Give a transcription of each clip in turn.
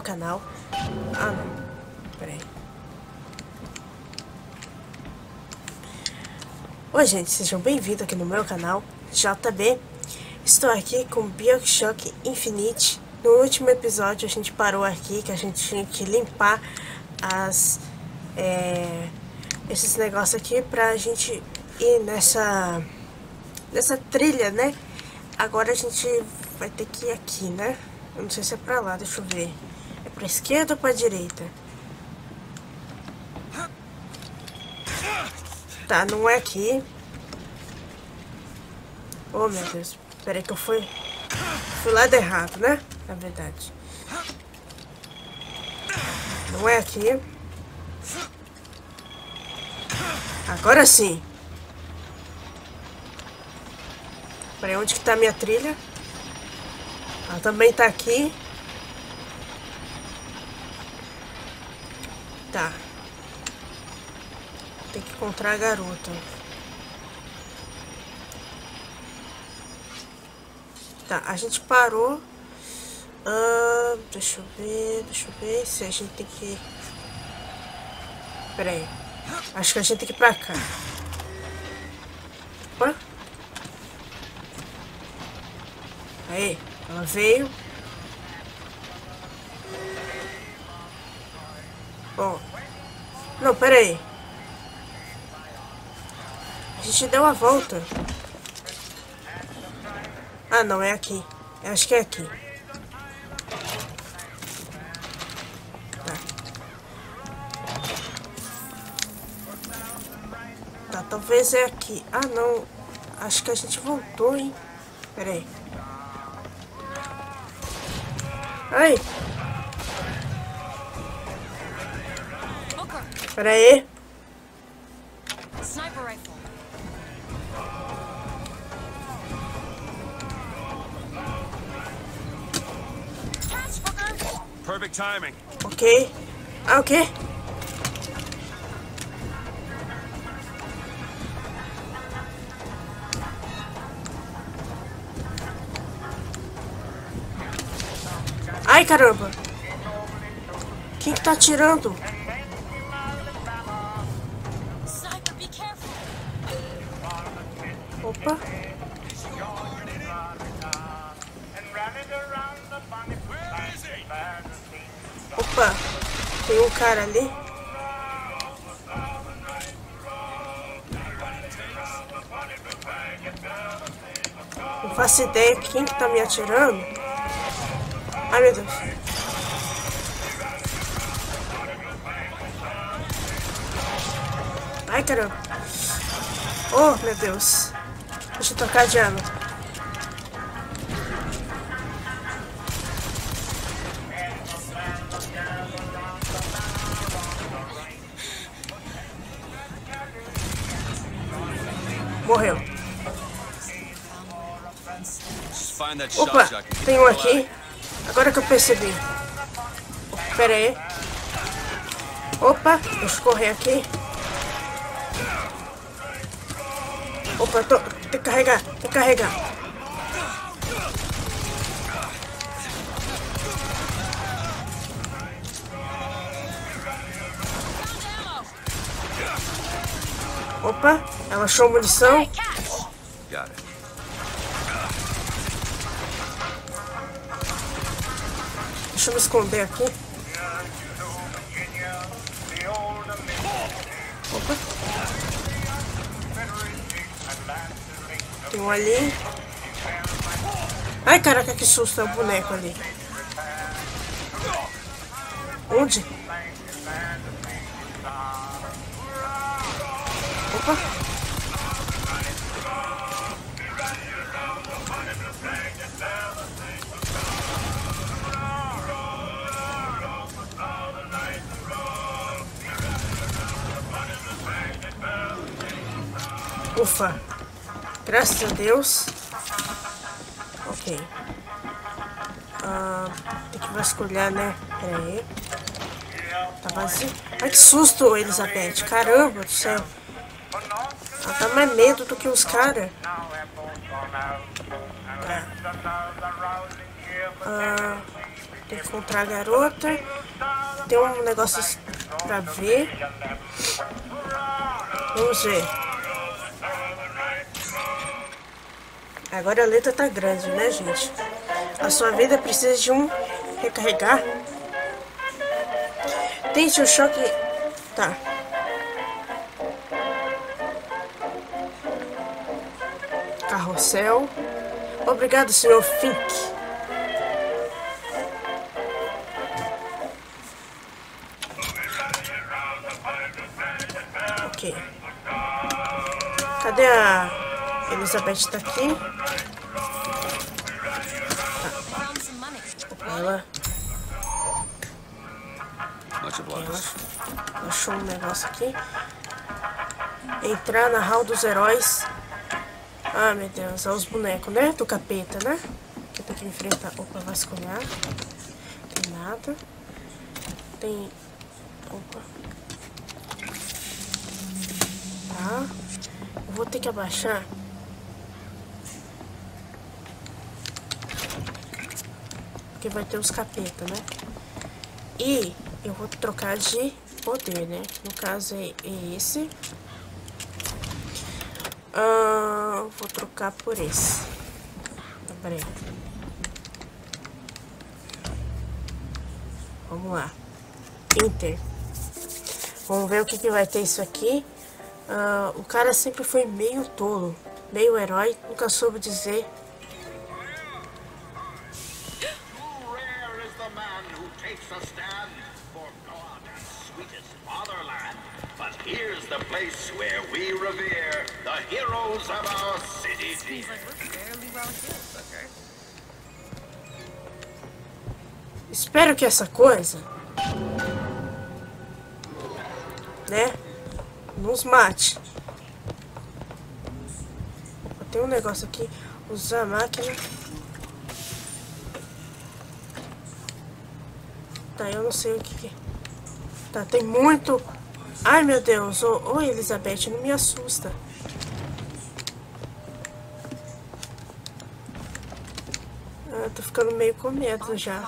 o canal. Ah, não. Oi, gente. Sejam bem-vindos aqui no meu canal, JB. Estou aqui com Bioshock Infinite. No último episódio, a gente parou aqui, que a gente tinha que limpar as... É, esses negócios aqui pra gente ir nessa... Nessa trilha, né? Agora a gente vai ter que ir aqui, né? Eu não sei se é pra lá, deixa eu ver pra esquerda ou pra direita? Tá, não é aqui. Oh, meu Deus. Peraí que eu fui... Fui lado errado, né? Na verdade. Não é aqui. Agora sim. Peraí, onde que tá a minha trilha? Ela também tá aqui. Tá. Tem que encontrar a garota. Tá, a gente parou. Deixa eu ver, deixa eu ver se a gente tem que... Pera aí. Acho que a gente tem que ir pra cá. Opa. Aí, ela veio. Bom. Não, pera aí. A gente deu a volta. Ah, não, é aqui. Eu acho que é aqui. Tá. Tá, talvez é aqui. Ah, não. Acho que a gente voltou, hein? Pera aí. Ai! Pera aí. Sniper rifle. Perfect timing. Ok. Ah, ok. Ai, caramba. Quem que tá atirando? Ali. Não faço ideia quem que tá me atirando. Ai, meu Deus. Ai, caramba. Oh, meu Deus. Deixa eu tocar de arma. Morreu. Opa, tem um aqui. Agora que eu percebi. Pera aí. Opa, deixa eu correr aqui. Opa, tô, tem que carregar, tem que carregar. Opa, ela achou munição. Deixa eu me esconder aqui. Opa. Tem um ali. Ai, caraca, que susto. É o boneco ali. Onde? Opa. Ufa. Graças a Deus. Ok. Ah, tem que vasculhar, né? Pera aí. Tá vazio. Ai, que susto, Elizabeth. Caramba do céu. Ela dá mais medo do que os caras. Tá. Ah, tem que encontrar a garota. Tem um negócio pra ver. Vamos ver. Agora a letra tá grande, né, gente? A sua vida precisa de um recarregar. Tente o choque... Tá. Carrossel. Obrigado, senhor Fink. Ok. Cadê a Elizabeth tá aqui? Tá. Ela... Ela achou um negócio aqui. Entrar na hall dos heróis. Ah, meu Deus. É os bonecos, né? Do capeta, né? Que tem que enfrentar. Opa, vasculhar. Tem nada. Tem... Opa. Tá. Eu vou ter que abaixar. Porque vai ter os capeta, né? E eu vou trocar de poder, né? No caso é esse. Ah, vou trocar por esse. Peraí. Vamos lá. Enter. Vamos ver o que, que vai ter isso aqui. Ah, o cara sempre foi meio tolo. Meio herói. Nunca soube dizer where we revere the heroes of our city. Espero que essa coisa, né, nos mate. Tem um negócio aqui, usar a máquina. Tá, eu não sei o que, que... Tá, tem muito Ai, meu Deus. Oi, oh, Elizabeth, não me assusta. Ah, tô ficando meio com medo já.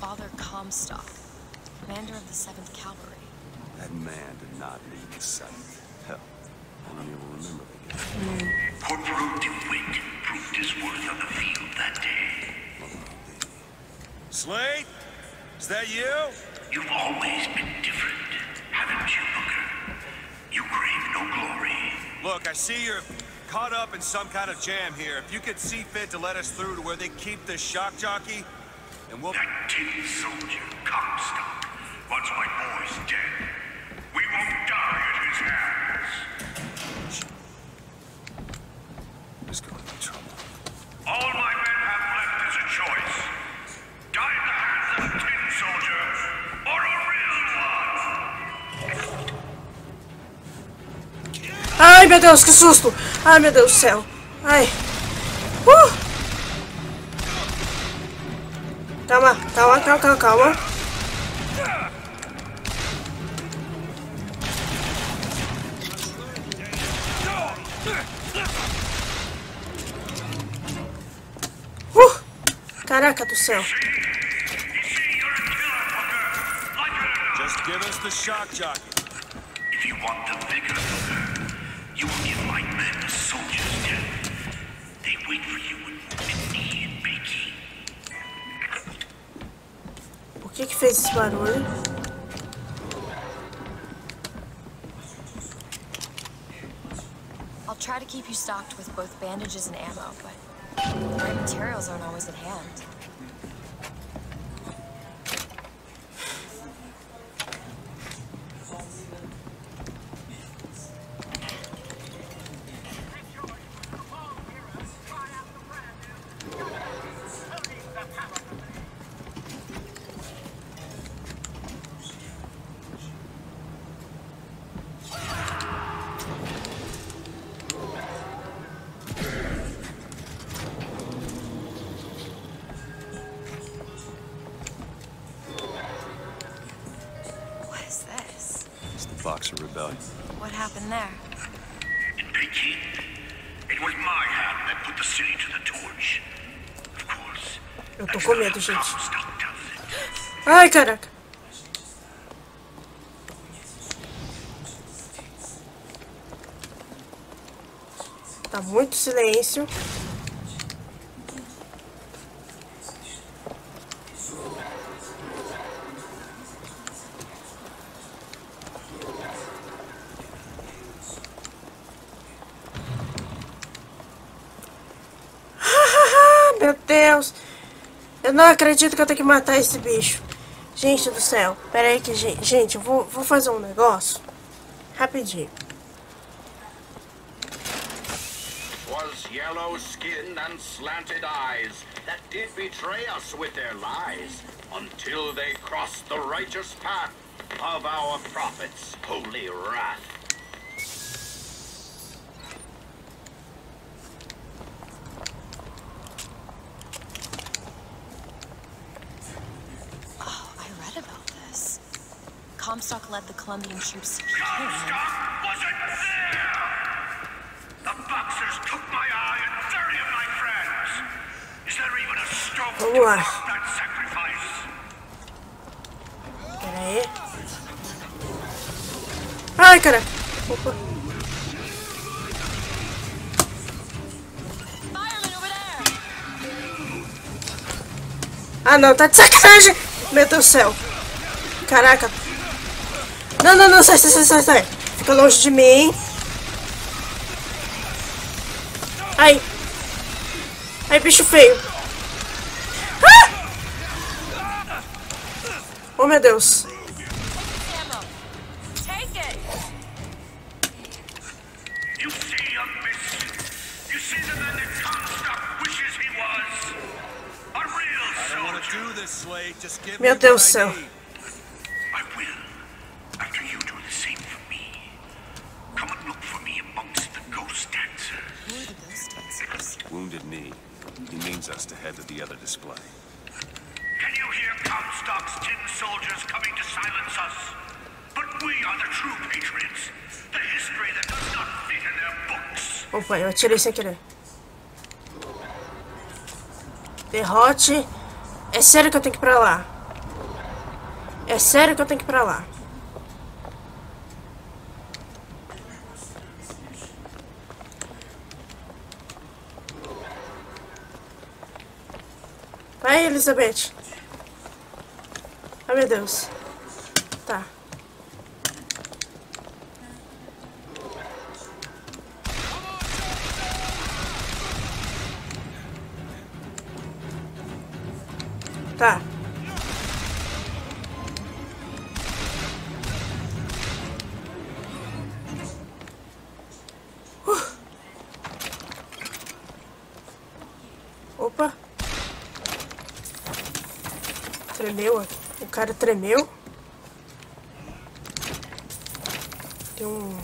Father Comstock, commander of the 7th Cavalry. That man did not lead the 7th. Hell, I don't even remember the. Mm. Corporal DeWitt proved his worth on the field that day. Slade? Is that you? You've always been different, haven't you, Booker? You crave no glory. Look, I see you're caught up in some kind of jam here. If you could see fit to let us through to where they keep the shock jockey, and we'll... That tin soldier, Comstock, once my boy's dead. We won't die at his hands. Meu Deus, que susto! Ai, meu Deus do céu! Ai! Uh! Calma, calma, calma, calma, calma. Uh! Caraca do céu! Que fez esse barulho? I'll try to keep you stocked with both bandages and ammo, but right materials aren't always at hand. Boxer Rebellion. What happened there? In Peking, it was my hand that put the city to the torch. Of course. Eu tô com medo, gente. Ai, caraca! Tá muito silêncio. Eu não acredito que eu tenho que matar esse bicho. Gente do céu. Pera aí que... gen- Gente, eu vou, vou fazer um negócio. Rapidinho. Was yellow skin and slanted eyes that did betray us with their lies until they crossed the righteous path of our prophet's holy wrath. Oh, I read about this. Comstock led the Colombian troops to Comstock wasn't there! The boxers took my eye and 30 of my friends! Is there even a stone to that sacrifice? Pera aí. Ai, cara. Opa. Ah, não. Tá de sacanagem. Meu Deus do céu. Caraca. Não, não, não. Sai, sai, sai, sai. Fica longe de mim. Ai. Ai, bicho feio. Ah! Oh, meu Deus. Ammo! Take it! You see, young miss? You see the man that Comstock wishes he was? A real I don't want to soldier. do this, Slade. Just give Meu me Deus what do céu. I need. I will. After you do the same for me. Come and look for me amongst the ghost dancers. Who are the ghost dancers? Wounded knee. He means us to head to the other display. Can you hear Comstock's tin soldiers coming to silence us? But we are the true patriots. The history that does not fit in their books. Opa, eu atirei sem querer. Derrote. É sério que eu tenho que ir pra lá. É sério que eu tenho que ir pra lá. Elizabeth. Ai, meu Deus. Tremeu. O cara tremeu. Tem um...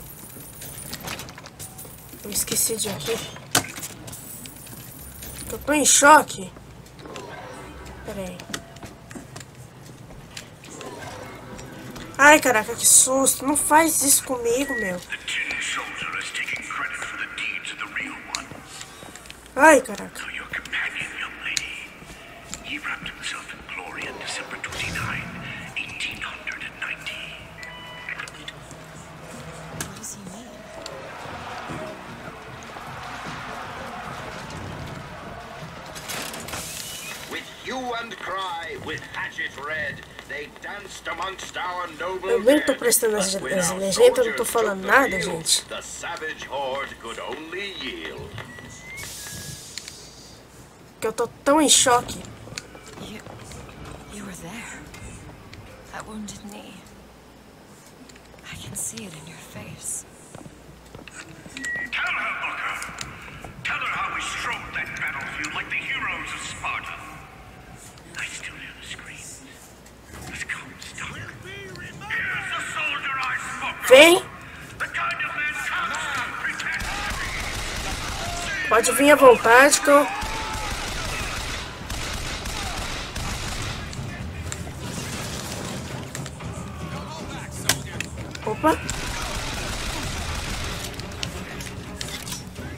Eu esqueci de aqui. Eu tô em choque. Pera aí. Ai, caraca, que susto. Não faz isso comigo, meu. The tin Eu nem tô prestando as, eu não tô falando nada, gente. The savage horde could only yield. Que eu tô tão em choque. You. You were there. That wounded knee. I can see it in your face. Vir à vontade que eu... Opa.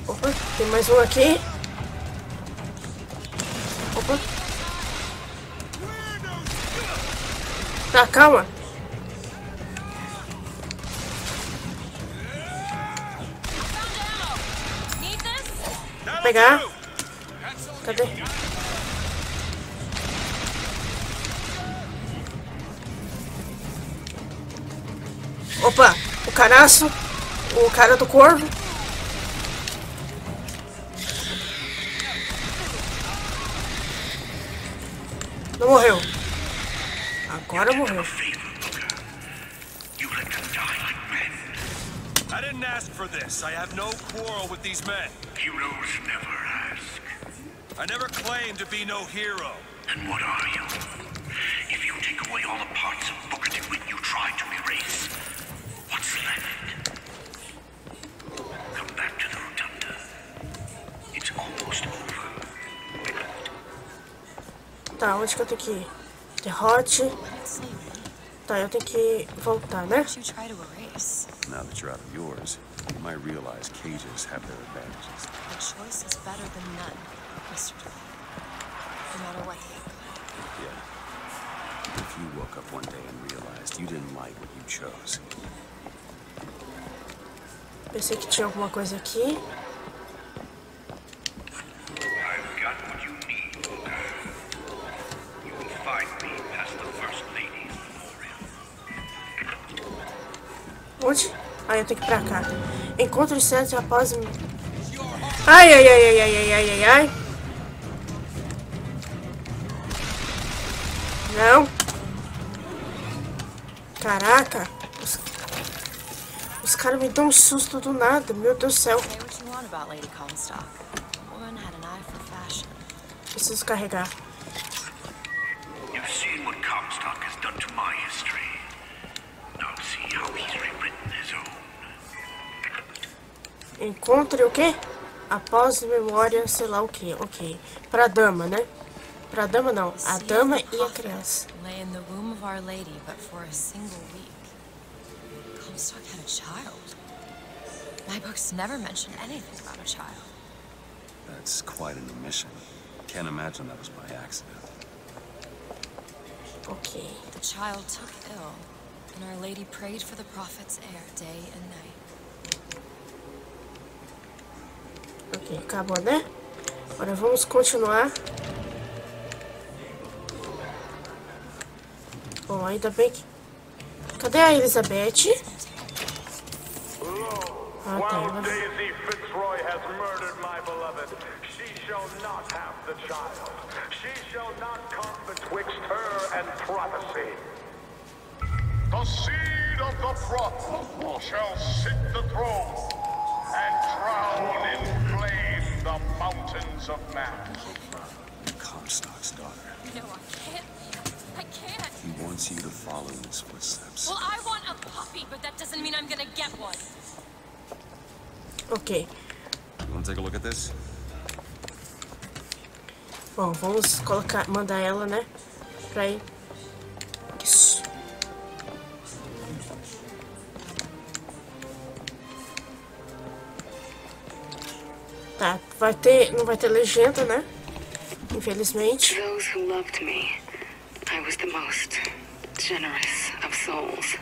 Opa, tem mais um aqui. Opa. Tá, calma. Pegar. Cadê? Opa, o caraço, o cara do corvo. Não morreu. Agora morreu. I didn't ask for this. I have no quarrel with these men. Heroes never ask. I never claimed to be no hero. And what are you? If you take away all the parts of Booker DeWitt you tried to erase, what's left? Come back to the rotunda. It's almost over. Tá, onde que eu tenho que ir? Derrote. Tá, eu tenho que voltar, né? Now that you're out of yours, you might realize cages have their advantages. The choice is better than none, Mr. DeWitt. No matter what outcome. Yeah. If you woke up one day and realized you didn't like what you chose, Pensei que tinha alguma coisa aqui. Ah, eu tenho que ir pra cá. Encontre os sete após... Ai, ai, ai, ai, ai, ai, ai, ai, ai. Não. Caraca. Os, os caras me dão um susto do nada. Meu Deus do céu. Say what Encontre o quê? Após memória, sei lá o quê. Ok. Pra dama, né? Pra dama não. A See if dama the e a prophet criança. In the womb of Our Lady, but for a single week. Comstock had a child. My books never mention anything about a child. that's quite an omission. Can't imagine that was by accident. Ok. The child took ill, and Our Lady prayed for the prophet's heir day and night. Ok, acabou, né? Agora vamos continuar. Bom, ainda bem que... Cadê a Elizabeth? Ah, tá. Ela... The seed of the prophet shall sit the throne and drown in mountains of man. Comstock's daughter. No, I can't. I can't. He wants you to follow in his footsteps. Well, I want a puppy, but that doesn't mean I'm gonna get one. Ok. You want to take a look at this? Bom, vamos colocar... Mandar ela, né? Pra ir... Tá, vai ter... Não vai ter legenda, né? Infelizmente. Those who loved me, I was the most generous of souls.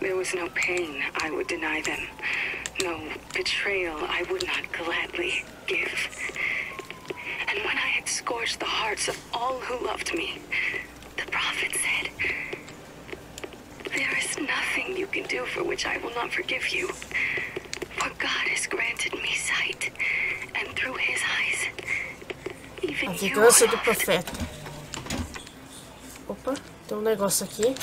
There was no pain I would deny them, no betrayal I would not gladly give. And when I had scorched the hearts of all who loved me, the prophet said, There is nothing you can do for which I will not forgive you. Vingança are do profeta. Opa, tem um negócio aqui.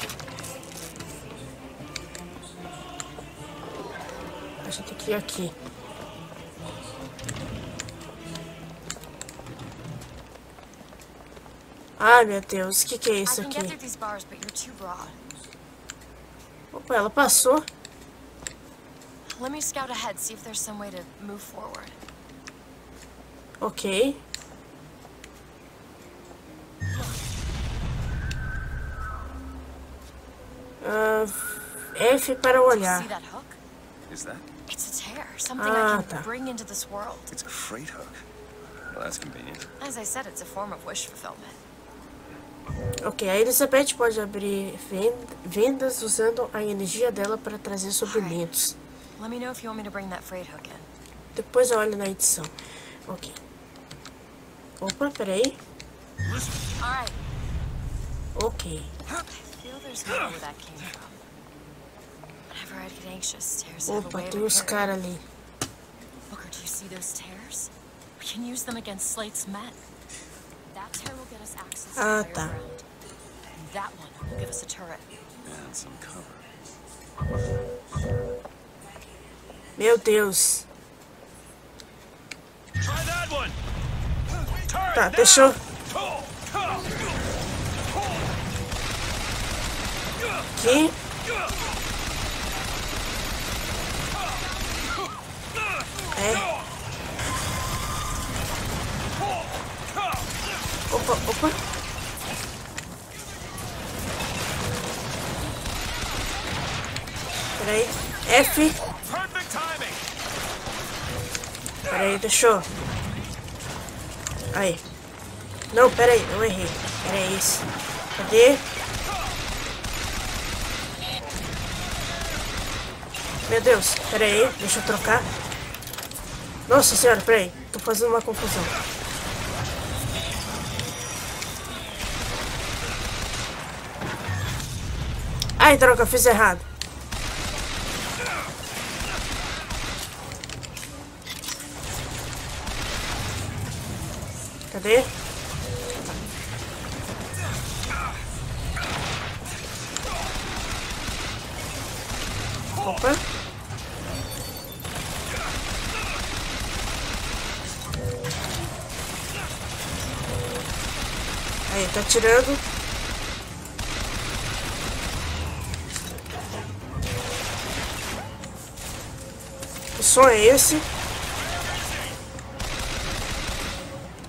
A gente tem que ir aqui. Ai, meu Deus, o que, que é isso aqui? Opa, ela passou. Let me scout ahead, see if there's some way to move forward. Ok. Ah, F para olhar. See that hook? Is that? It's a tear, something Ah, I tá. can bring into this world. It's a freight hook. Well, that's convenient. As I said, it's a form of wish fulfillment. Ok, a Elizabeth pode abrir ven- vendas usando a energia dela para trazer suprimentos. Let me know if you want me to bring that freight hook in. Depois eu olho na edição. Ok. Opa, peraí. All right. Ok. I feel there's more where that came from. Whenever I'd get anxious, tears have a Opa, way of tem uns appearing. caras ali. Booker, do you see those tears? We can use them against Slate's men. That tear will get us access to Ah, higher tá. ground. And that one will give us a turret. And some cover. Meu Deus. Try that one. Tá, now. deixa eu... Aqui. É. Opa, opa. Peraí. F. Peraí, deixa eu... Aí. Não, peraí, eu errei. Peraí, isso. Cadê? Meu Deus, peraí, deixa eu trocar. Nossa senhora, peraí. Tô fazendo uma confusão. Ai, droga, fiz errado. Cadê? Aí, tá tirando. O som é esse.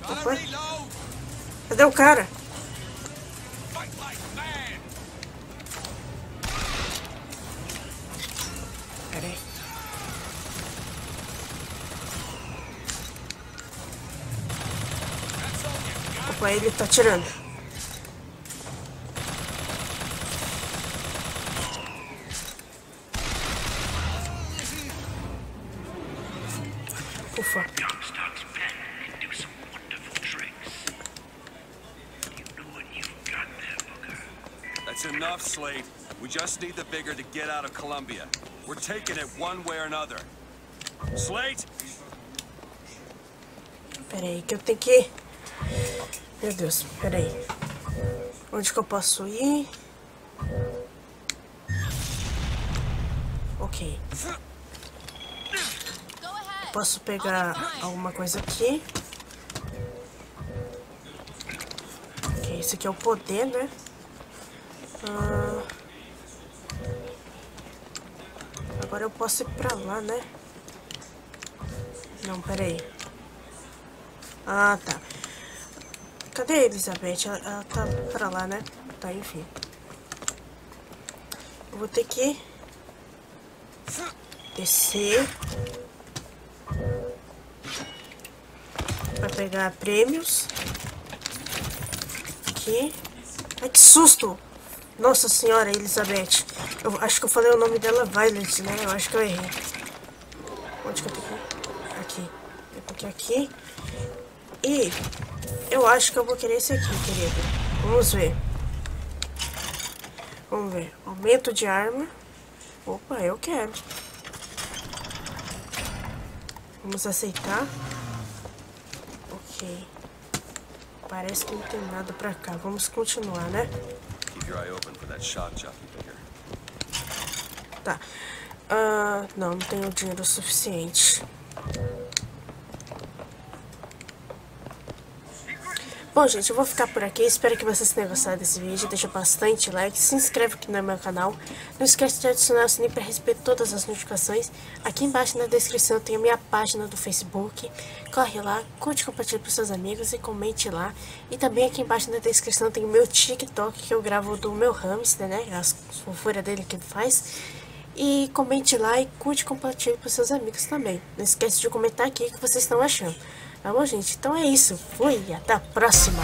Opa. Cadê o cara? Ele tá tirando. Ufa. Youngstock's pen can do some wonderful tricks. You know what you've got there, Booker. That's Slade. We just need the vigor to get out of Columbia. We're taking it one way or another. Slade, Peraí, que eu tenho que... Meu Deus, peraí. Onde que eu posso ir? Ok. Posso pegar alguma coisa aqui. Ok, esse aqui é o poder, né? Ah, Agora eu posso ir pra lá, né? Não, peraí. Ah, tá. Cadê a Elizabeth? Ela, ela tá pra lá, né? Tá, enfim. Eu vou ter que descer pra pegar prêmios. Aqui. Ai, que susto! Nossa senhora, Elizabeth. Eu acho que eu falei o nome dela Violet, né? Eu acho que eu errei. Onde que eu ir? Aqui. Eu ir aqui. E eu acho que eu vou querer esse aqui, querido. Vamos ver. Vamos ver. Aumento de arma. Opa, eu quero. Vamos aceitar. Ok. Parece que não tem nada pra cá. Vamos continuar, né? Tá. Ah, não, não tenho dinheiro suficiente. Bom, gente, eu vou ficar por aqui. Espero que vocês tenham gostado desse vídeo. Deixa bastante like, se inscreve aqui no meu canal. Não esquece de adicionar o sininho para receber todas as notificações. Aqui embaixo na descrição tem a minha página do Facebook. Corre lá, curte, compartilhe para seus amigos e comente lá. E também aqui embaixo na descrição tem o meu TikTok que eu gravo do meu hamster, né? As fofuras dele que ele faz. E comente lá e curte e compartilhe para seus amigos também. Não esquece de comentar aqui o que vocês estão achando. Tá bom, gente? Então é isso. Fui até a próxima.